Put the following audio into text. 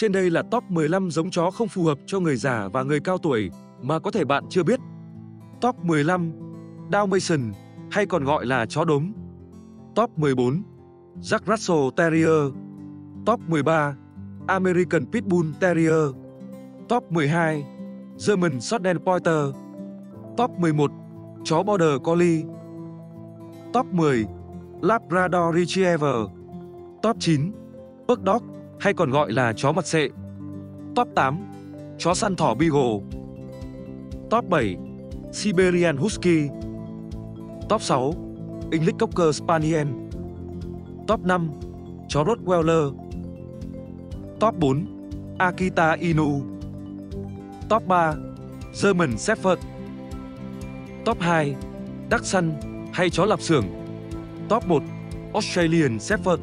Trên đây là top 15 giống chó không phù hợp cho người già và người cao tuổi, mà có thể bạn chưa biết. Top 15 Dalmatian, hay còn gọi là chó đốm. Top 14 Jack Russell Terrier. Top 13 American Pitbull Terrier. Top 12 German Shorthair Pointer. Top 11 Chó Border Collie. Top 10 Labrador Retriever. Top 9 Pug Dog hay còn gọi là chó mặt sệ. Top 8 Chó săn thỏ Beagle. Top 7 Siberian Husky. Top 6 English Cocker Spaniel. Top 5 Chó Rottweiler. Top 4 Akita Inu. Top 3 German Shepherd. Top 2 Dachshund hay chó lạp xưởng. Top 1 Australian Shepherd.